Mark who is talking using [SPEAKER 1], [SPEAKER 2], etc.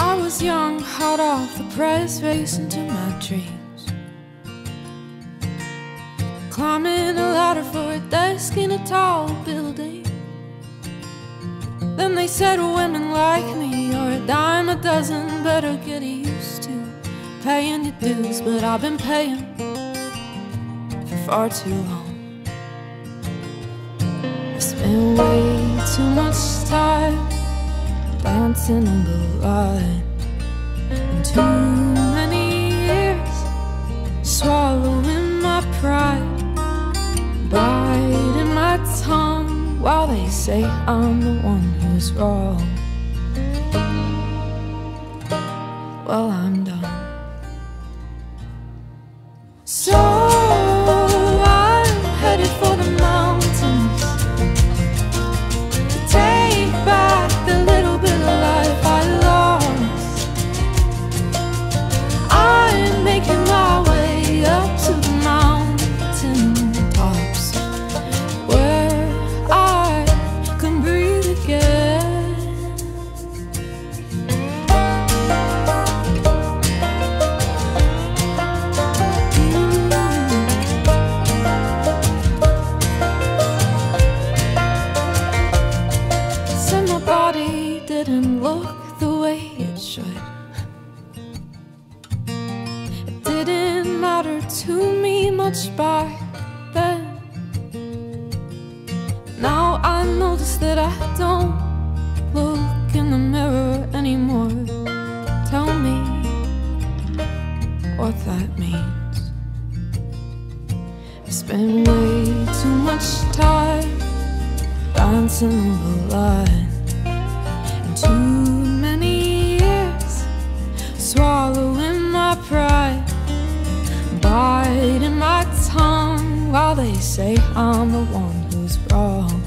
[SPEAKER 1] I was young, hot off the press, racing to my dreams. Climbing a ladder for a desk in a tall building. Then they said women like me are a dime a dozen, better get used paying your dues. But I've been paying for far too long. I spent way too much time dancing on the line. And too many years swallowing my pride, biting my tongue while they say I'm the one who's wrong. Well, I'm done. It should. It didn't matter to me much back then. Now I notice that I don't look in the mirror anymore. Tell me what that means. I spend way too much time dancing the line. Say I'm the one who's wrong.